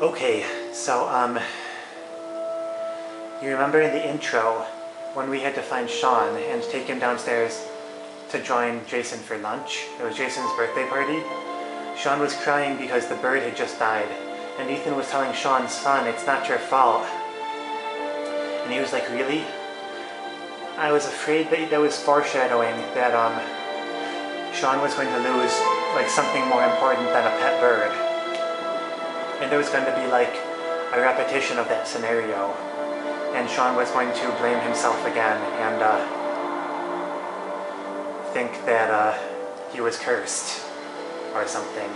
Okay, so um, you remember in the intro when we had to find Shaun and take him downstairs to join Jason for lunch? It was Jason's birthday party. Shaun was crying because the bird had just died, and Ethan was telling Shaun, son, it's not your fault. And he was like, really? I was afraid that that was foreshadowing that um, Shaun was going to lose like something more important than a pet bird. And there was going to be like a repetition of that scenario. And Shaun was going to blame himself again and uh, think that uh, he was cursed or something.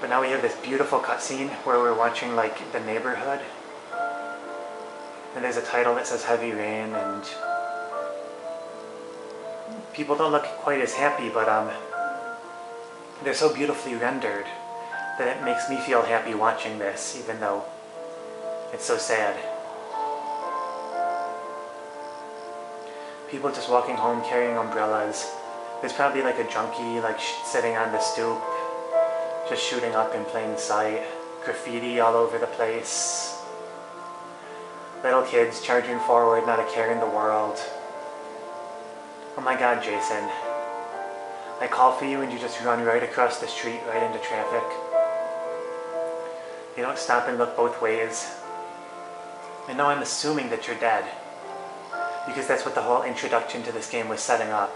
But now we have this beautiful cutscene where we're watching like the neighborhood. And there's a title that says Heavy Rain and people don't look quite as happy, but um, they're so beautifully rendered that it makes me feel happy watching this, even though it's so sad. People just walking home carrying umbrellas. There's probably like a junkie like sitting on the stoop, just shooting up in plain sight. Graffiti all over the place. Little kids charging forward, not a care in the world. Oh my god, Jason. I call for you and you just run right across the street, right into traffic. You don't stop and look both ways. I know I'm assuming that you're dead. Because that's what the whole introduction to this game was setting up.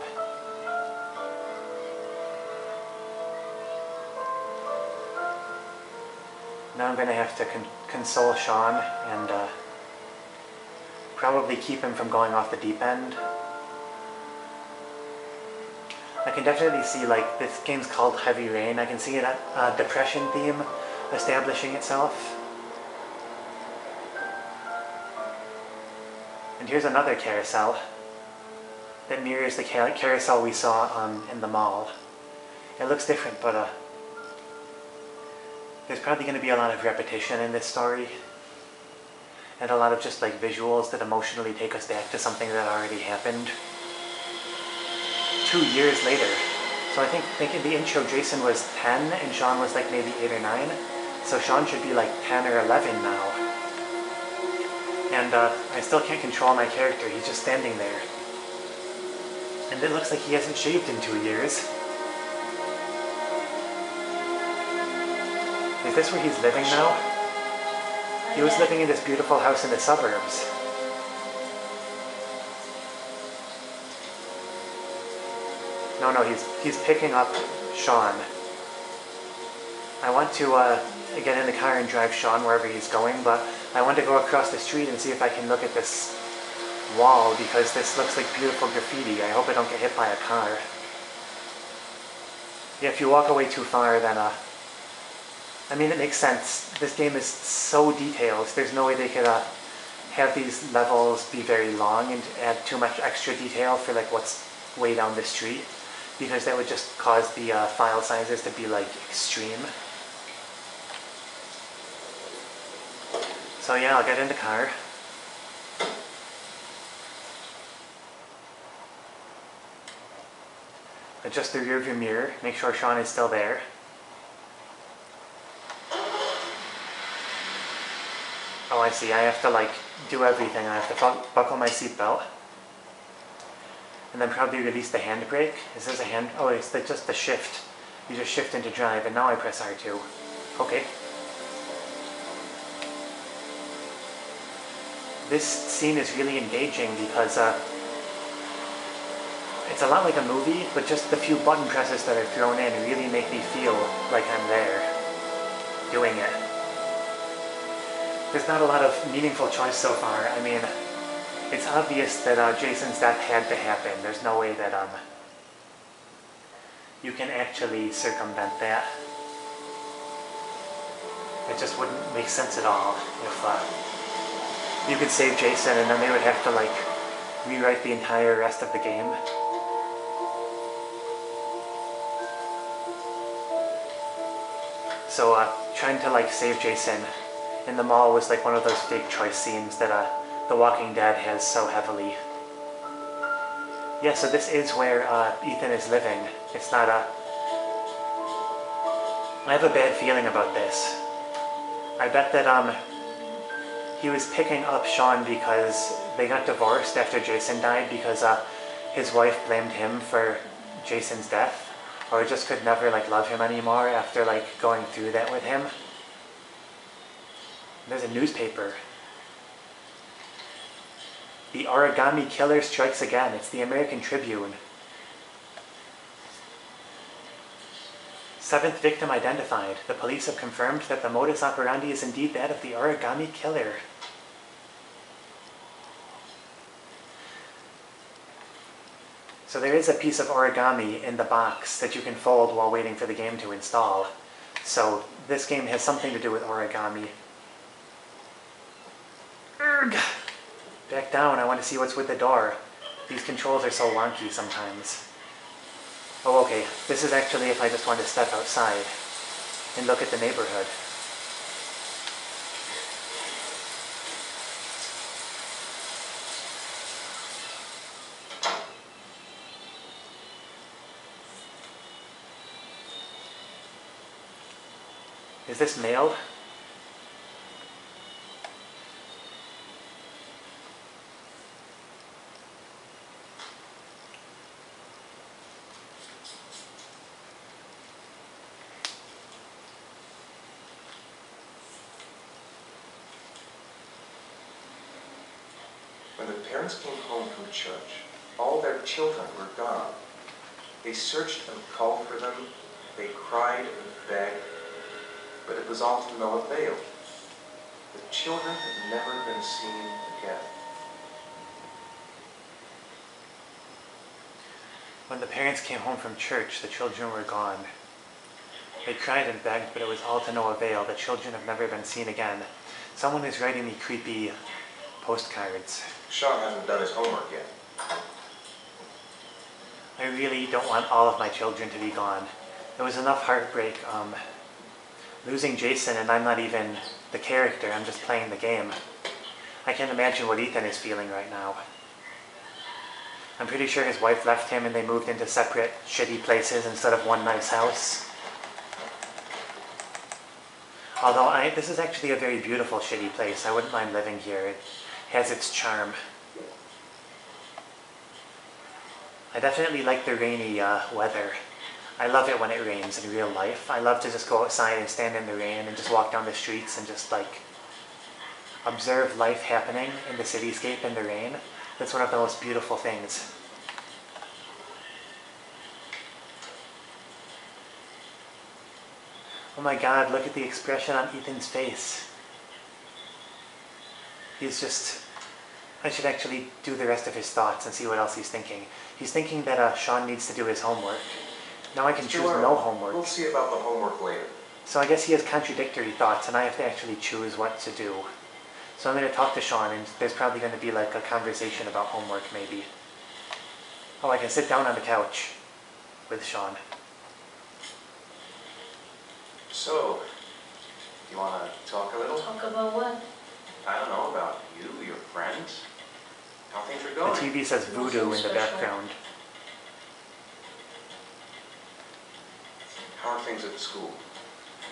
Now I'm going to have to con console Sean and uh, probably keep him from going off the deep end. I can definitely see like this game's called Heavy Rain. I can see a uh, depression theme establishing itself. And here's another carousel that mirrors the carousel we saw um, in the mall. It looks different, but uh, there's probably going to be a lot of repetition in this story. And a lot of just like visuals that emotionally take us back to something that already happened. Two years later. So I think, think in the intro Jason was 10 and Shaun was like maybe 8 or 9. So Shaun should be like 10 or 11 now. And uh, I still can't control my character, he's just standing there. And it looks like he hasn't shaved in two years. Is this where he's living now? He was living in this beautiful house in the suburbs. No, no, he's, he's picking up Shaun. I want to uh, get in the car and drive Shaun wherever he's going, but I want to go across the street and see if I can look at this wall because this looks like beautiful graffiti. I hope I don't get hit by a car. Yeah, if you walk away too far, then, uh, I mean, it makes sense. This game is so detailed. There's no way they could uh, have these levels be very long and add too much extra detail for like what's way down the street because that would just cause the uh, file sizes to be like extreme. So yeah, I'll get in the car. Adjust the rear view mirror, make sure Shaun is still there. Oh, I see. I have to like do everything. I have to buckle my seatbelt. And then probably release the handbrake. Is this a hand? Oh, it's the, just the shift. You just shift into drive, and now I press R2. Okay. This scene is really engaging because uh, it's a lot like a movie, but just the few button presses that are thrown in really make me feel like I'm there, doing it. There's not a lot of meaningful choice so far. I mean, it's obvious that uh, Jason's death had to happen. There's no way that um, you can actually circumvent that. It just wouldn't make sense at all if uh, you could save Jason and then they would have to like rewrite the entire rest of the game. So uh, trying to like save Jason in the mall was like one of those big choice scenes that uh, The Walking Dead has so heavily. Yeah, so this is where uh, Ethan is living. It's not a... I have a bad feeling about this. I bet that um he was picking up Shaun because they got divorced after Jason died because uh, his wife blamed him for Jason's death, or just could never like love him anymore after like going through that with him. There's a newspaper. The origami killer strikes again. It's the American Tribune. Seventh victim identified. The police have confirmed that the modus operandi is indeed that of the origami killer. So there is a piece of origami in the box that you can fold while waiting for the game to install. So this game has something to do with origami. Urgh. Back down, I want to see what's with the door. These controls are so wonky sometimes. Oh, okay. This is actually if I just want to step outside and look at the neighborhood. Is this mail? When the parents came home from church, all their children were gone. They searched and called for them. They cried and begged, but it was all to no avail. The children had never been seen again. When the parents came home from church, the children were gone. They cried and begged, but it was all to no avail. The children have never been seen again. Someone is writing me creepy postcards. Shaun hasn't done his homework yet. I really don't want all of my children to be gone. There was enough heartbreak um, losing Jason, and I'm not even the character, I'm just playing the game. I can't imagine what Ethan is feeling right now. I'm pretty sure his wife left him and they moved into separate, shitty places instead of one nice house. Although I, this is actually a very beautiful, shitty place. I wouldn't mind living here. It has its charm. I definitely like the rainy uh, weather. I love it when it rains in real life. I love to just go outside and stand in the rain and just walk down the streets and just like observe life happening in the cityscape in the rain. That's one of the most beautiful things. Oh my god, look at the expression on Ethan's face. He's just. I should actually do the rest of his thoughts and see what else he's thinking. He's thinking that uh, Shaun needs to do his homework. Now I can choose Sure, no homework. We'll see about the homework later. So I guess he has contradictory thoughts, and I have to actually choose what to do. So I'm going to talk to Shaun, and there's probably going to be like a conversation about homework, maybe. Oh, I can sit down on the couch with Shaun. So, you want to talk a little? Talk about what? I don't know about you, your friends, how things are going. The. TV says voodoo in the Special. background. How are things at school?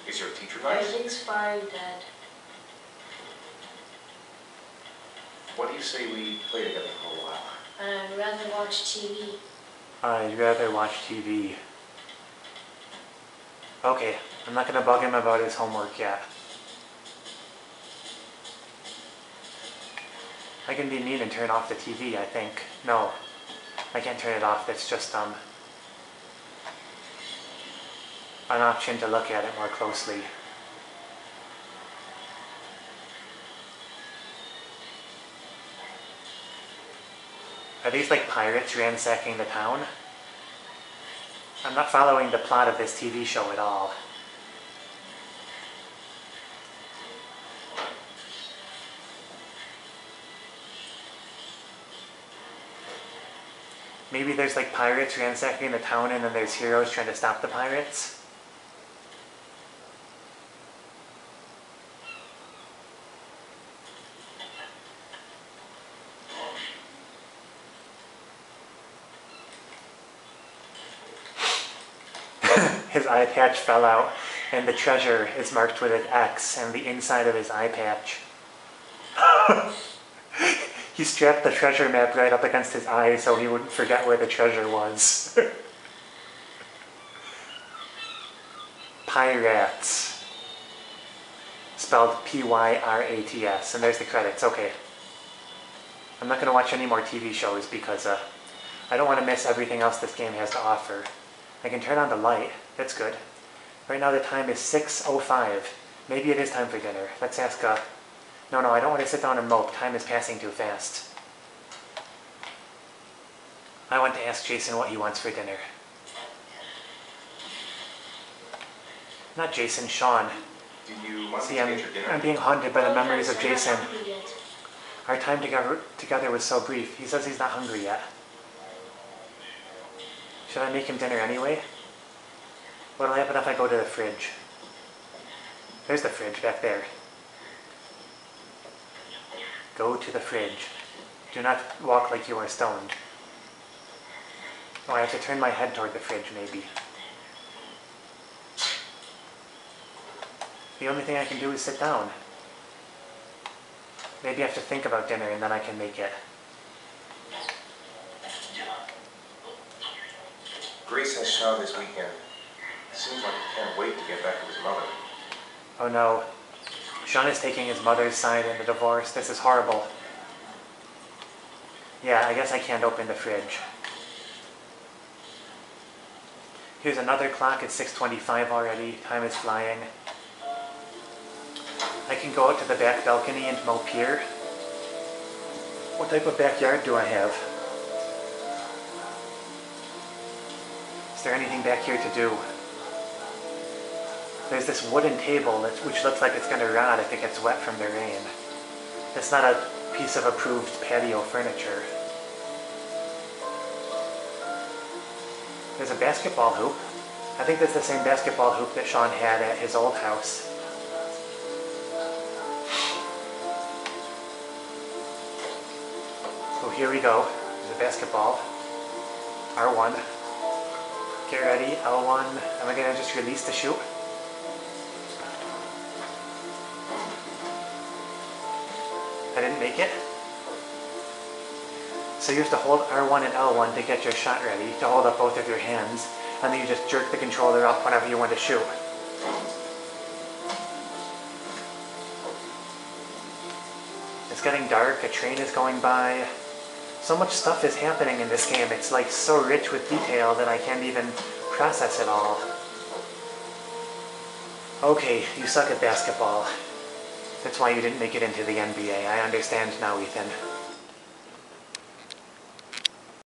Is your teacher nice? Everything's fine, Dad. What do you say we play together for a while? I'd rather watch TV. I'd rather watch TV. Okay, I'm not going to bug him about his homework yet. I can be mean and turn off the TV, I think. No, I can't turn it off. That's just um an option to look at it more closely. Are these like pirates ransacking the town? I'm not following the plot of this TV show at all. Maybe there's like pirates ransacking the town and then there's heroes trying to stop the pirates? His eye patch fell out. and the treasure is marked with an X and the inside of his eye patch. he strapped the treasure map right up against his eye so he wouldn't forget where the treasure was. Pirates. Spelled P Y R A T S. And there's the credits. Okay. I'm not going to watch any more TV shows because uh, I don't want to miss everything else this game has to offer. I can turn on the light. That's good. Right now the time is 6.05. Maybe it is time for dinner. Let's ask, uh... No, no, I don't want to sit down and mope. Time is passing too fast. I want to ask Jason what he wants for dinner. Not Jason, Shaun. Do you want See, to I'm, get your dinner? I'm being haunted by the memories of Jason. Our time together, together was so brief. He says he's not hungry yet. Should I make him dinner anyway? What'll happen if I go to the fridge? There's the fridge back there. Go to the fridge. Do not walk like you are stoned. Oh, I have to turn my head toward the fridge, maybe. The only thing I can do is sit down. Maybe I have to think about dinner and then I can make it. Grace has Shaun this weekend. Seems like he can't wait to get back to his mother. Oh no. Shaun is taking his mother's side in the divorce. This is horrible. Yeah, I guess I can't open the fridge. Here's another clock. It's 6.25 already. Time is flying. I can go out to the back balcony and mow pier. What type of backyard do I have? Is there anything back here to do? There's this wooden table that, which looks like it's going to rot if it gets wet from the rain. It's not a piece of approved patio furniture. There's a basketball hoop. I think that's the same basketball hoop that Shaun had at his old house. So here we go. There's a basketball. R1. Get ready, L1. Am I gonna just release the shoot? Didn't make it. So you have to hold R1 and L1 to get your shot ready, to hold up both of your hands, and then you just jerk the controller up whenever you want to shoot. It's getting dark, a train is going by. So much stuff is happening in this game, it's like so rich with detail that I can't even process it all. Okay, you suck at basketball. That's why you didn't make it into the NBA. I understand now, Ethan.